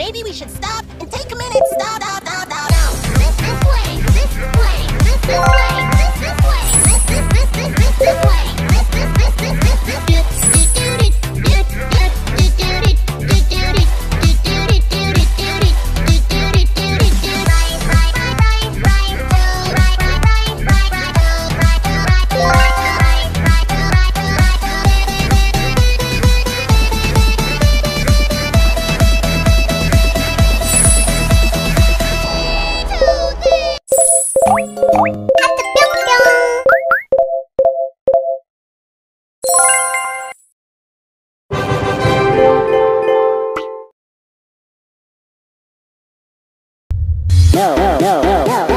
Maybe we should stop and take a minute. Stop, stop. No, no, no, no.